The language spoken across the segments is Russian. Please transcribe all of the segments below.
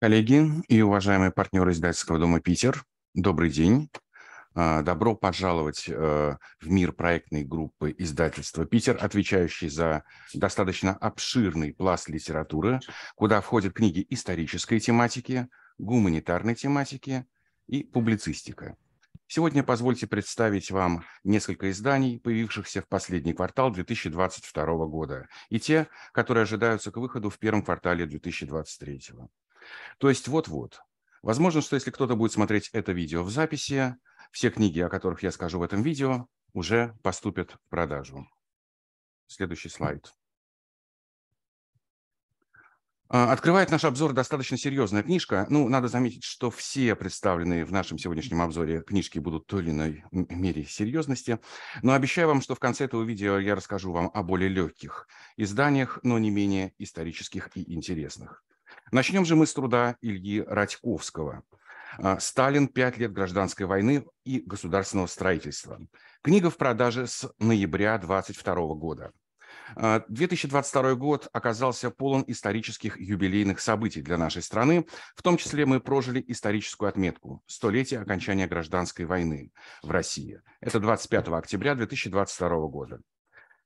Коллеги и уважаемые партнеры издательского дома «Питер», добрый день. А, добро пожаловать э, в мир проектной группы издательства «Питер», отвечающей за достаточно обширный пласт литературы, куда входят книги исторической тематики, гуманитарной тематики и публицистика. Сегодня позвольте представить вам несколько изданий, появившихся в последний квартал 2022 года, и те, которые ожидаются к выходу в первом квартале 2023. То есть вот-вот. Возможно, что если кто-то будет смотреть это видео в записи, все книги, о которых я скажу в этом видео, уже поступят в продажу. Следующий слайд. А, открывает наш обзор достаточно серьезная книжка. Ну, надо заметить, что все представленные в нашем сегодняшнем обзоре книжки будут в той или иной мере серьезности. Но обещаю вам, что в конце этого видео я расскажу вам о более легких изданиях, но не менее исторических и интересных. Начнем же мы с труда Ильи Радьковского. А, «Сталин. Пять лет гражданской войны и государственного строительства». Книга в продаже с ноября 2022 года. 2022 а, год оказался полон исторических юбилейных событий для нашей страны. В том числе мы прожили историческую отметку – столетие окончания гражданской войны в России. Это 25 октября 2022 года.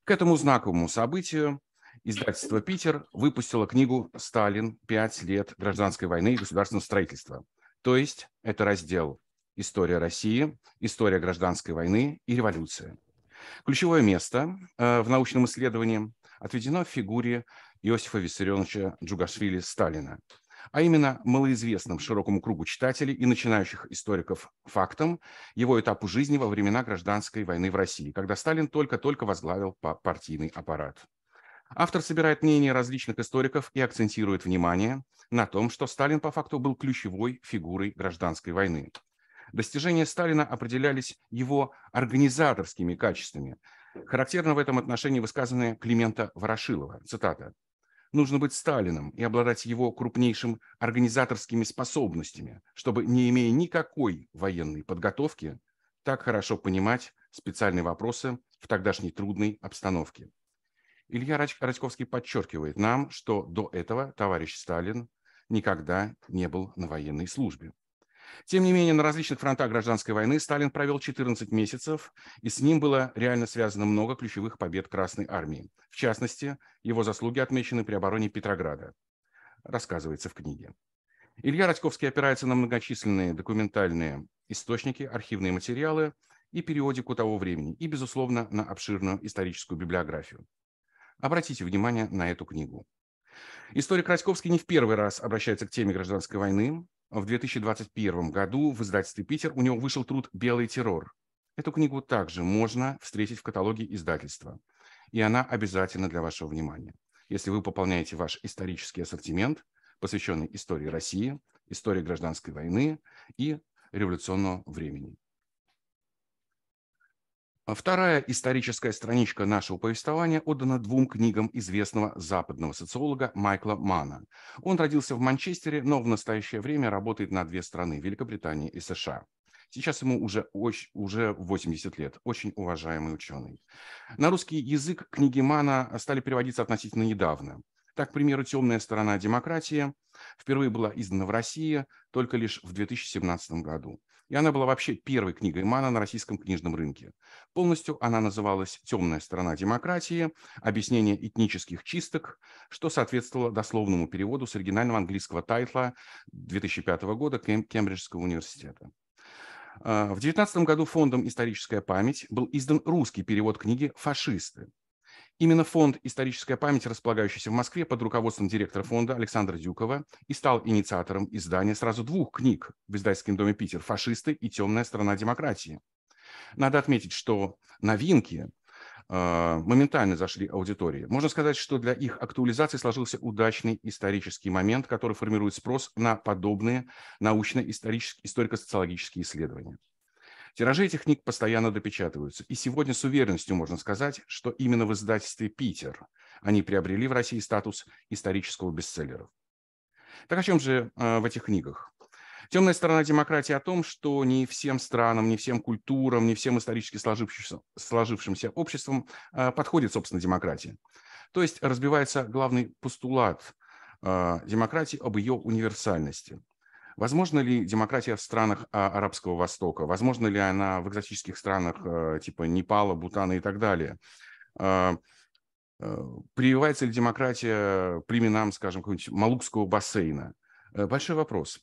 К этому знаковому событию Издательство «Питер» выпустило книгу «Сталин. Пять лет гражданской войны и государственного строительства». То есть это раздел «История России», «История гражданской войны» и «Революция». Ключевое место э, в научном исследовании отведено фигуре Иосифа Виссарионовича Джугашвили Сталина, а именно малоизвестным широкому кругу читателей и начинающих историков фактом его этапу жизни во времена гражданской войны в России, когда Сталин только-только возглавил партийный аппарат. Автор собирает мнения различных историков и акцентирует внимание на том, что Сталин по факту был ключевой фигурой гражданской войны. Достижения Сталина определялись его организаторскими качествами. Характерно в этом отношении высказанное Климента Ворошилова. Цитата. «Нужно быть Сталином и обладать его крупнейшим организаторскими способностями, чтобы, не имея никакой военной подготовки, так хорошо понимать специальные вопросы в тогдашней трудной обстановке. Илья Радьковский подчеркивает нам, что до этого товарищ Сталин никогда не был на военной службе. Тем не менее, на различных фронтах гражданской войны Сталин провел 14 месяцев, и с ним было реально связано много ключевых побед Красной Армии. В частности, его заслуги отмечены при обороне Петрограда, рассказывается в книге. Илья Радьковский опирается на многочисленные документальные источники, архивные материалы и периодику того времени, и, безусловно, на обширную историческую библиографию. Обратите внимание на эту книгу. Историк Радьковский не в первый раз обращается к теме гражданской войны. В 2021 году в издательстве «Питер» у него вышел труд «Белый террор». Эту книгу также можно встретить в каталоге издательства. И она обязательна для вашего внимания. Если вы пополняете ваш исторический ассортимент, посвященный истории России, истории гражданской войны и революционного времени. А вторая историческая страничка нашего повествования отдана двум книгам известного западного социолога Майкла Мана. Он родился в Манчестере, но в настоящее время работает на две страны – Великобритании и США. Сейчас ему уже, уже 80 лет, очень уважаемый ученый. На русский язык книги Мана стали переводиться относительно недавно. Так, к примеру, «Темная сторона демократии» впервые была издана в России только лишь в 2017 году. И она была вообще первой книгой Мана на российском книжном рынке. Полностью она называлась «Темная сторона демократии. Объяснение этнических чисток», что соответствовало дословному переводу с оригинального английского тайтла 2005 года Кембриджского университета. А, в 2019 году фондом «Историческая память» был издан русский перевод книги «Фашисты». Именно фонд «Историческая память», располагающийся в Москве под руководством директора фонда Александра Дюкова, и стал инициатором издания сразу двух книг в издательском доме «Питер» «Фашисты» и «Темная сторона демократии». Надо отметить, что новинки э, моментально зашли аудитории. Можно сказать, что для их актуализации сложился удачный исторический момент, который формирует спрос на подобные научно-исторические, историко-социологические исследования. Тиражи этих книг постоянно допечатываются. И сегодня с уверенностью можно сказать, что именно в издательстве «Питер» они приобрели в России статус исторического бестселлера. Так о чем же э, в этих книгах? Темная сторона демократии о том, что не всем странам, не всем культурам, не всем исторически сложившимся, сложившимся обществам э, подходит, собственно, демократия. То есть разбивается главный постулат демократии, об ее универсальности. Возможно ли демократия в странах Арабского Востока? Возможно ли она в экзотических странах типа Непала, Бутана и так далее? Прививается ли демократия племенам, скажем, какого-нибудь Малукского бассейна? Большой вопрос.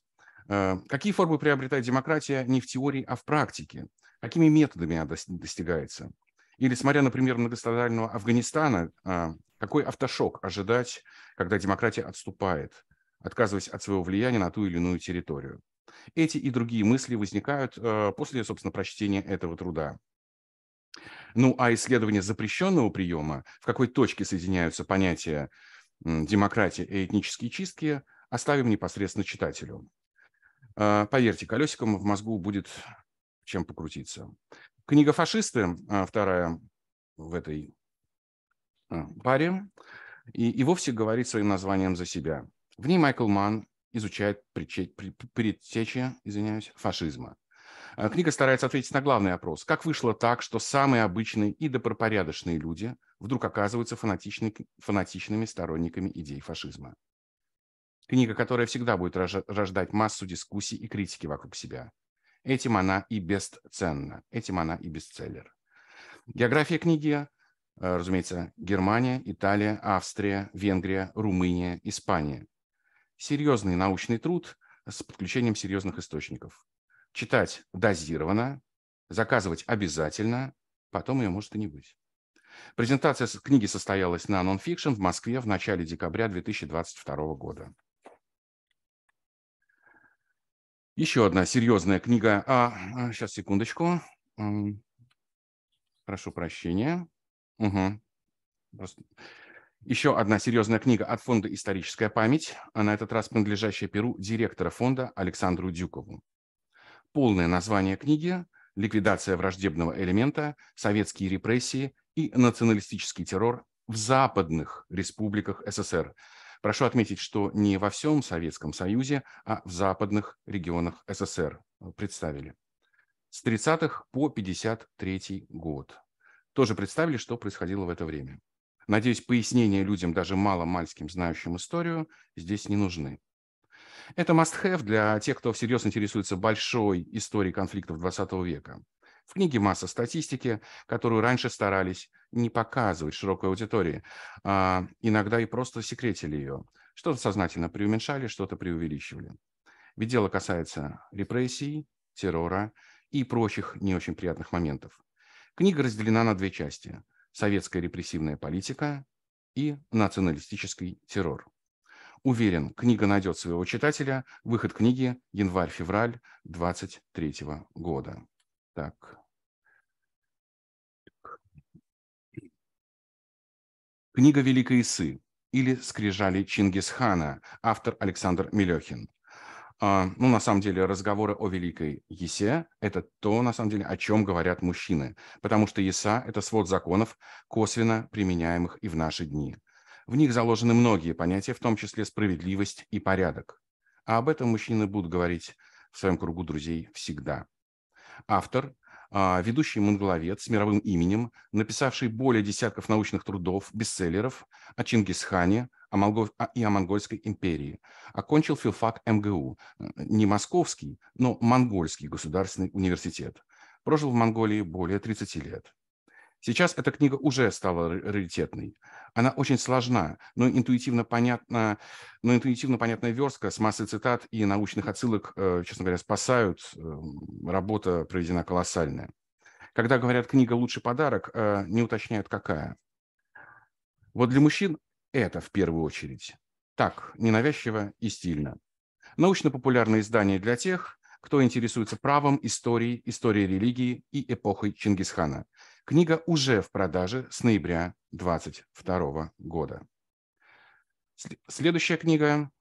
Какие формы приобретает демократия не в теории, а в практике? Какими методами она достигается? Или, смотря, например, многострадального Афганистана, какой автошок ожидать, когда демократия отступает, отказываясь от своего влияния на ту или иную территорию? Эти и другие мысли возникают после, собственно, прочтения этого труда. Ну, а исследование запрещенного приема, в какой точке соединяются понятия демократия и этнические чистки, оставим непосредственно читателю. А, поверьте, колесиком в мозгу будет чем покрутиться. Книга «Фашисты», а, вторая в этой паре, и, и вовсе говорит своим названием за себя. В ней Майкл Манн изучает предтечи, извиняюсь, фашизма. Э, книга старается ответить на главный опрос. Как вышло так, что самые обычные и добропорядочные люди вдруг оказываются фанатичны, фанатичными сторонниками идей фашизма? Книга, которая всегда будет рождать массу дискуссий и критики вокруг себя. Этим она и бесценна, этим она и бестселлер. География книги, э, разумеется, Германия, Италия, Австрия, Венгрия, Румыния, Испания. Серьезный научный труд с подключением серьезных источников читать дозированно, заказывать обязательно, потом ее может и не быть. Презентация книги состоялась на Nonfiction в Москве в начале декабря 2022 года. Еще одна серьезная книга. А, сейчас, а, секундочку. Прошу прощения. Угу. Просто... Еще одна серьезная книга от фонда «Историческая память», а на этот раз принадлежащая Перу директора фонда Александру Дюкову. Полное название книги «Ликвидация враждебного элемента, советские репрессии и националистический террор в западных республиках СССР». Прошу отметить, что не во всем Советском Союзе, а в западных регионах СССР представили. С 30-х по 53 год. Тоже представили, что происходило в это время. Надеюсь, пояснения людям, даже мало-мальским знающим историю, здесь не нужны. Это must-have для тех, кто всерьез интересуется большой историей конфликтов XX века. В книге масса статистики, которую раньше старались не показывать широкой аудитории, а иногда и просто секретили ее. Что-то сознательно преуменьшали, что-то преувеличивали. Ведь дело касается репрессий, террора и прочих не очень приятных моментов. Книга разделена на две части – советская репрессивная политика и националистический террор. Уверен, книга найдет своего читателя. Выход книги январь-февраль 23 года. Так. Книга «Великой Исы» или «Скрижали Чингисхана», автор Александр Мелехин. А, ну, на самом деле, разговоры о Великой Есе – это то, на самом деле, о чем говорят мужчины, потому что Еса – это свод законов, косвенно применяемых и в наши дни. В них заложены многие понятия, в том числе справедливость и порядок. А об этом мужчины будут говорить в своем кругу друзей всегда. Автор а, ведущий монголовед с мировым именем, написавший более десятков научных трудов, бестселлеров о Чингисхане. И о Монгольской империи. Окончил филфак МГУ, не московский, но монгольский государственный университет. Прожил в Монголии более 30 лет. Сейчас эта книга уже стала раритетной. Она очень сложна, но интуитивно, понятна, но интуитивно понятная верстка с массой цитат и научных отсылок, э, честно говоря, спасают. Эм, работа проведена колоссальная. Когда говорят «книга – лучший подарок», э, не уточняют, какая. Вот для мужчин это в первую очередь. Так, ненавязчиво и стильно. Научно-популярное издание для тех, кто интересуется правом, историей, историей религии и эпохой Чингисхана. Книга уже в продаже с ноября 2022 года. Следующая книга.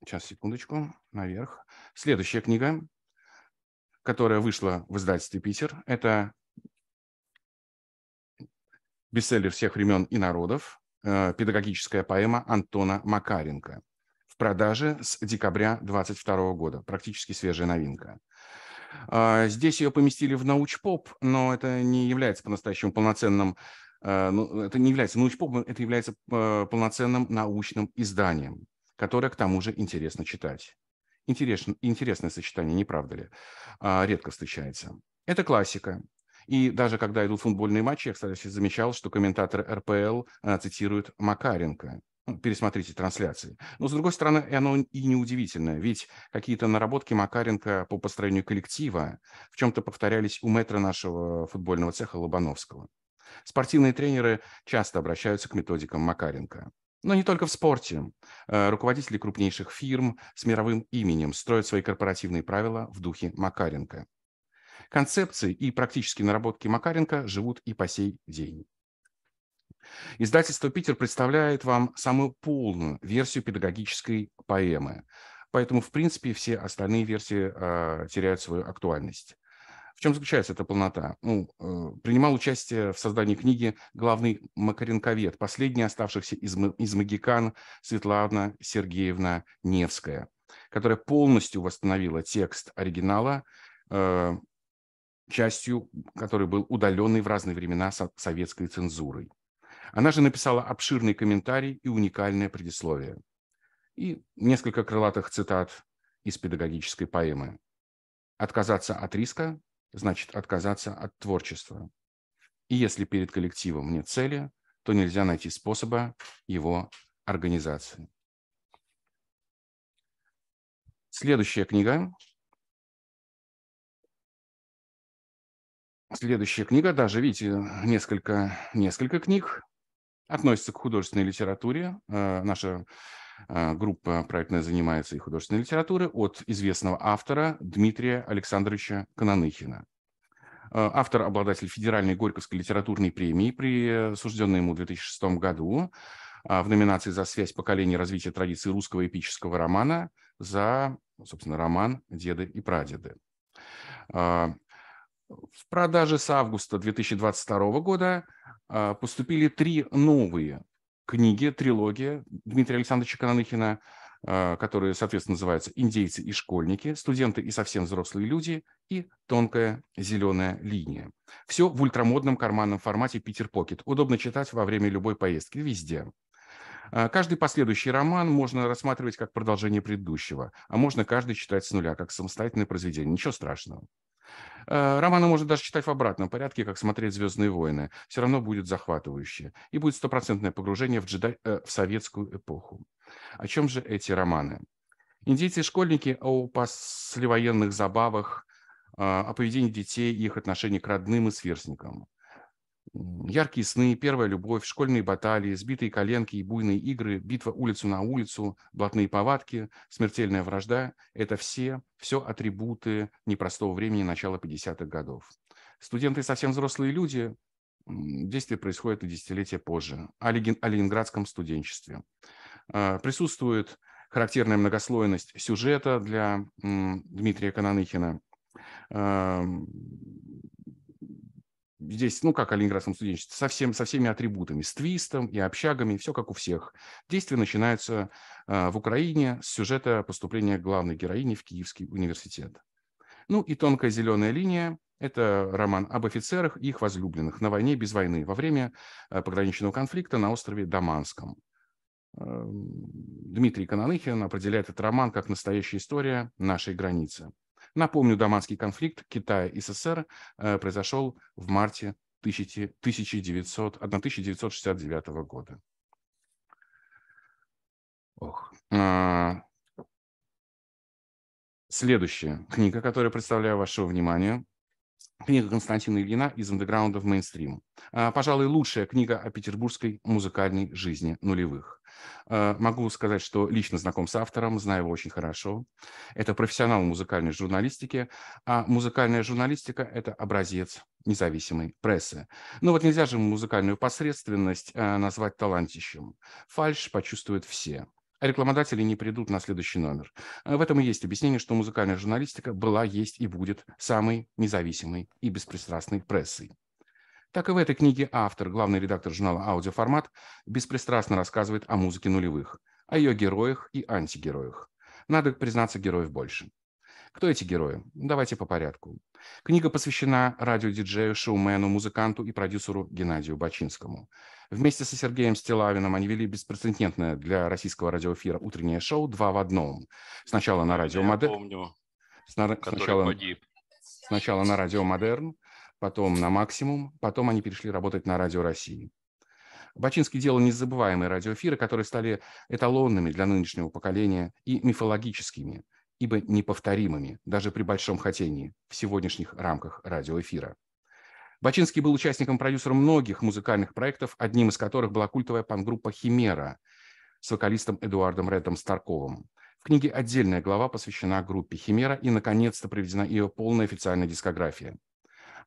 Сейчас, секундочку, наверх. Следующая книга, которая вышла в издательстве «Питер», это бестселлер всех времен и народов, э, педагогическая поэма Антона Макаренко. В продаже с декабря 2022 года. Практически свежая новинка. А, здесь ее поместили в научпоп, но это не является по-настоящему полноценным ну, это не является научпопом, это является полноценным научным изданием, которое к тому же интересно читать. Интересно, интересное сочетание, не правда ли? А, редко встречается. Это классика. И даже когда идут футбольные матчи, я, кстати, замечал, что комментаторы РПЛ а, цитируют Макаренко. Ну, пересмотрите трансляции. Но, с другой стороны, оно и неудивительно, ведь какие-то наработки Макаренко по построению коллектива в чем-то повторялись у метра нашего футбольного цеха Лобановского. Спортивные тренеры часто обращаются к методикам Макаренко. Но не только в спорте. Э, руководители крупнейших фирм с мировым именем строят свои корпоративные правила в духе Макаренко. Концепции и практические наработки Макаренко живут и по сей день. Издательство «Питер» представляет вам самую полную версию педагогической поэмы. Поэтому, в принципе, все остальные версии э, теряют свою актуальность. В чем заключается эта полнота? Ну, э, принимал участие в создании книги главный макаренковед, последний оставшийся из, из магикан Светлана Сергеевна Невская, которая полностью восстановила текст оригинала, э, частью, который был удаленный в разные времена советской цензурой. Она же написала обширный комментарий и уникальное предисловие. И несколько крылатых цитат из педагогической поэмы. «Отказаться от риска значит отказаться от творчества. И если перед коллективом нет цели, то нельзя найти способа его организации». Следующая книга. Следующая книга, даже видите, несколько, несколько книг относится к художественной литературе. Э, наша э, группа проектная занимается и художественной литературой от известного автора Дмитрия Александровича Кананыхина. Э, автор – обладатель Федеральной Горьковской литературной премии, присужденной ему в 2006 году в номинации за связь поколений развития традиции русского эпического романа за, собственно, роман «Деды и прадеды». В продаже с августа 2022 года а, поступили три новые книги, трилогия Дмитрия Александровича Кананыхина, а, которые, соответственно, называются «Индейцы и школьники», «Студенты и совсем взрослые люди» и «Тонкая зеленая линия». Все в ультрамодном карманном формате «Питер Покет». Удобно читать во время любой поездки, везде. А, каждый последующий роман можно рассматривать как продолжение предыдущего, а можно каждый читать с нуля, как самостоятельное произведение. Ничего страшного. Э, романы можно даже читать в обратном порядке, как смотреть «Звездные войны». Все равно будет захватывающе. И будет стопроцентное погружение в, джедай, э, в советскую эпоху. О чем же эти романы? Индейцы и школьники о послевоенных забавах, э, о поведении детей и их отношении к родным и сверстникам. Яркие сны, первая любовь, школьные баталии, сбитые коленки и буйные игры, битва улицу на улицу, блатные повадки, смертельная вражда – это все, все атрибуты непростого времени начала 50-х годов. Студенты совсем взрослые люди, действие происходит на десятилетия позже, о ленинградском студенчестве. А, присутствует характерная многослойность сюжета для Дмитрия Кананыхина здесь, ну, как о ленинградском студенчестве, со, всем, со всеми атрибутами, с твистом и общагами, все как у всех. Действия начинаются э, в Украине с сюжета поступления главной героини в Киевский университет. Ну и «Тонкая зеленая линия» – это роман об офицерах и их возлюбленных на войне без войны во время э, пограничного конфликта на острове Даманском. Э, Дмитрий Кананыхин определяет этот роман как настоящая история нашей границы. Напомню, Даманский конфликт Китая и СССР э, произошел в марте 1900, 1969 года. Ох. А, следующая книга, которую представляю вашему вниманию, Книга Константина Ильина «Из андеграунда в мейнстрим». А, пожалуй, лучшая книга о петербургской музыкальной жизни нулевых. А, могу сказать, что лично знаком с автором, знаю его очень хорошо. Это профессионал музыкальной журналистики, а музыкальная журналистика – это образец независимой прессы. Но вот нельзя же музыкальную посредственность а, назвать талантищем. Фальш почувствуют все рекламодатели не придут на следующий номер. В этом и есть объяснение, что музыкальная журналистика была, есть и будет самой независимой и беспристрастной прессой. Так и в этой книге автор, главный редактор журнала «Аудиоформат», беспристрастно рассказывает о музыке нулевых, о ее героях и антигероях. Надо признаться, героев больше. Кто эти герои? Давайте по порядку. Книга посвящена радиодиджею, шоумену, музыканту и продюсеру Геннадию Бачинскому. Вместе со Сергеем Стилавиным они вели беспрецедентное для российского радиоэфира утреннее шоу «Два в одном». Сначала на радио Модерн. помню, сначала, погиб. сначала на радио Модерн, потом на Максимум, потом они перешли работать на радио России. Бачинский делал незабываемые радиоэфиры, которые стали эталонными для нынешнего поколения и мифологическими, ибо неповторимыми, даже при большом хотении, в сегодняшних рамках радиоэфира. Бачинский был участником-продюсером многих музыкальных проектов, одним из которых была культовая панк-группа «Химера» с вокалистом Эдуардом Редом Старковым. В книге отдельная глава посвящена группе «Химера» и, наконец-то, приведена ее полная официальная дискография.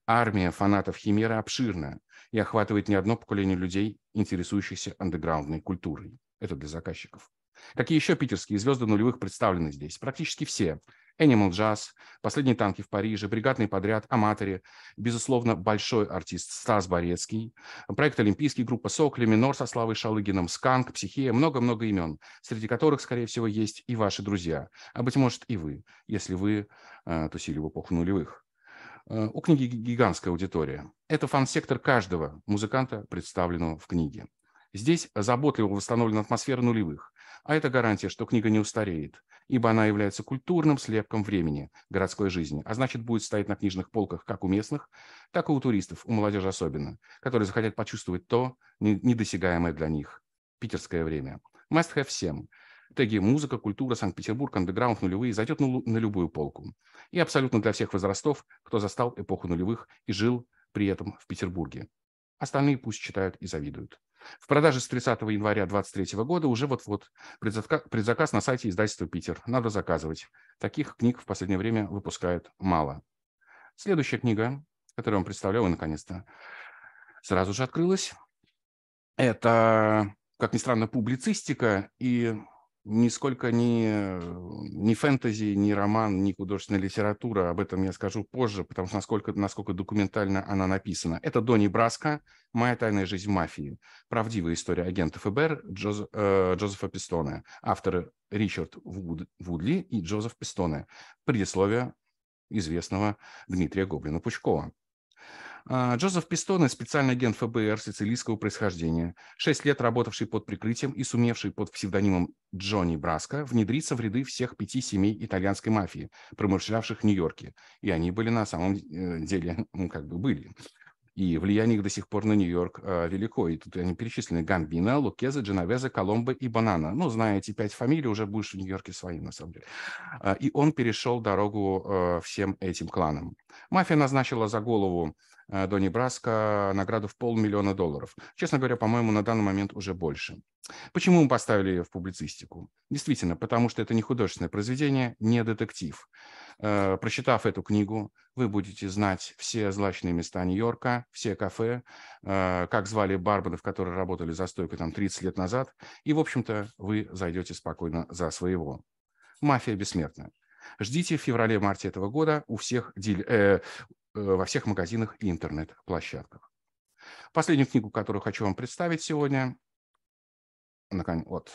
Армия фанатов Химеры обширна и охватывает не одно поколение людей, интересующихся андеграундной культурой. Это для заказчиков. Какие еще питерские звезды нулевых представлены здесь? Практически все. Animal Jazz, «Последние танки в Париже», «Бригадный подряд», «Аматоре», безусловно, большой артист Стас Борецкий, проект «Олимпийский», группа «Сокли», «Минор» со Славой Шалыгином, «Сканк», «Психия», много-много имен, среди которых, скорее всего, есть и ваши друзья, а, быть может, и вы, если вы э, тусили в эпоху нулевых. Э, у книги гигантская аудитория. Это фан-сектор каждого музыканта, представленного в книге. Здесь заботливо восстановлена атмосфера нулевых, а это гарантия, что книга не устареет, ибо она является культурным слепком времени городской жизни, а значит будет стоять на книжных полках как у местных, так и у туристов, у молодежи особенно, которые захотят почувствовать то недосягаемое для них питерское время. Must have всем – Теги «Музыка», «Культура», «Санкт-Петербург», «Андеграунд», «Нулевые» зайдет на, любую полку. И абсолютно для всех возрастов, кто застал эпоху нулевых и жил при этом в Петербурге. Остальные пусть читают и завидуют. В продаже с 30 января 2023 года уже вот-вот предзаказ на сайте издательства «Питер». Надо заказывать. Таких книг в последнее время выпускают мало. Следующая книга, которую я вам представляю, наконец-то сразу же открылась. Это, как ни странно, публицистика и нисколько не, не фэнтези, не роман, не художественная литература. Об этом я скажу позже, потому что насколько, насколько документально она написана. Это Донни Браско «Моя тайная жизнь в мафии». Правдивая история агента ФБР Джоз, э, Джозефа Пистоне. Авторы Ричард Вуд, Вудли и Джозеф Пистоне. Предисловие известного Дмитрия Гоблина-Пучкова. А, Джозеф Пистоне – специальный агент ФБР сицилийского происхождения, шесть лет работавший под прикрытием и сумевший под псевдонимом Джонни Браско внедриться в ряды всех пяти семей итальянской мафии, промышлявших в Нью-Йорке. И они были на самом э, деле, ну, как бы были. И влияние их до сих пор на Нью-Йорк э, велико. И тут они перечислены. Гамбина, Лукеза, Дженовеза, Коломбо и Банана. Ну, зная эти пять фамилий, уже будешь в Нью-Йорке своим, на самом деле. Э, и он перешел дорогу э, всем этим кланам. Мафия назначила за голову Э, Донни Браско награду в полмиллиона долларов. Честно говоря, по-моему, на данный момент уже больше. Почему мы поставили ее в публицистику? Действительно, потому что это не художественное произведение, не детектив. Э, прочитав эту книгу, вы будете знать все злачные места Нью-Йорка, все кафе, э, как звали барменов, которые работали за стойкой там 30 лет назад, и, в общем-то, вы зайдете спокойно за своего. Мафия бессмертная. Ждите в феврале-марте этого года у всех диль, Э, во всех магазинах и интернет-площадках. Последнюю книгу, которую хочу вам представить сегодня, наконец, вот,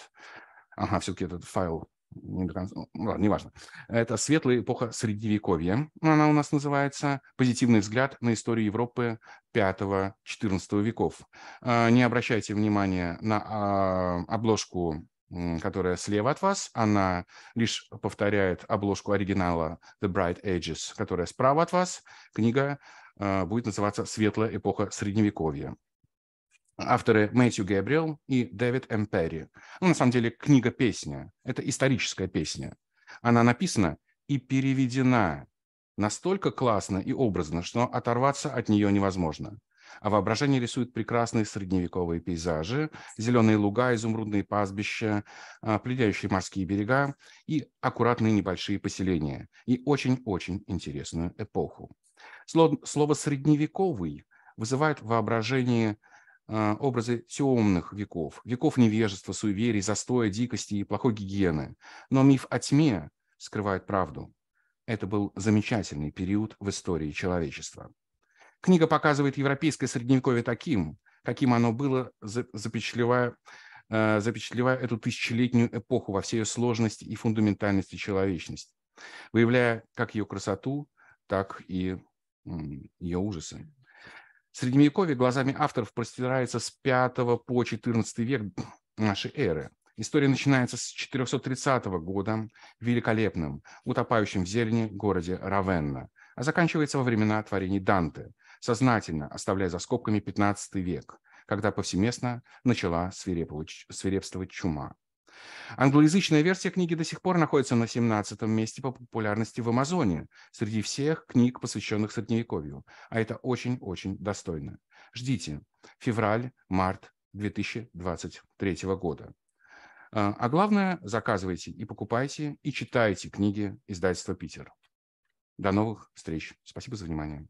ага, все-таки этот файл не до конца, ну, ладно, неважно. Это «Светлая эпоха Средневековья». Она у нас называется «Позитивный взгляд на историю Европы V-XIV веков». А, не обращайте внимания на а, обложку которая слева от вас, она лишь повторяет обложку оригинала The Bright Ages, которая справа от вас. Книга э, будет называться «Светлая эпоха Средневековья». Авторы Мэтью Гэбриэл и Дэвид М. Перри. Ну, на самом деле, книга-песня. Это историческая песня. Она написана и переведена настолько классно и образно, что оторваться от нее невозможно а воображение рисует прекрасные средневековые пейзажи, зеленые луга, изумрудные пастбища, а, плетяющие морские берега и аккуратные небольшие поселения, и очень-очень интересную эпоху. Слово «средневековый» вызывает воображение а, образы темных веков, веков невежества, суеверий, застоя, дикости и плохой гигиены. Но миф о тьме скрывает правду. Это был замечательный период в истории человечества. Книга показывает европейское средневековье таким, каким оно было, запечатлевая, э, запечатлевая эту тысячелетнюю эпоху во всей ее сложности и фундаментальности человечности. выявляя как ее красоту, так и ее ужасы. Средневековье глазами авторов простирается с 5 по 14 век нашей эры. История начинается с 430 года в великолепном, утопающем в зелени городе Равенна, а заканчивается во времена творений Данте, сознательно оставляя за скобками 15 век, когда повсеместно начала свирепствовать чума. Англоязычная версия книги до сих пор находится на 17 месте по популярности в Амазоне среди всех книг, посвященных Средневековью. А это очень-очень достойно. Ждите. Февраль, март 2023 года. А, а главное, заказывайте и покупайте, и читайте книги издательства «Питер». До новых встреч. Спасибо за внимание.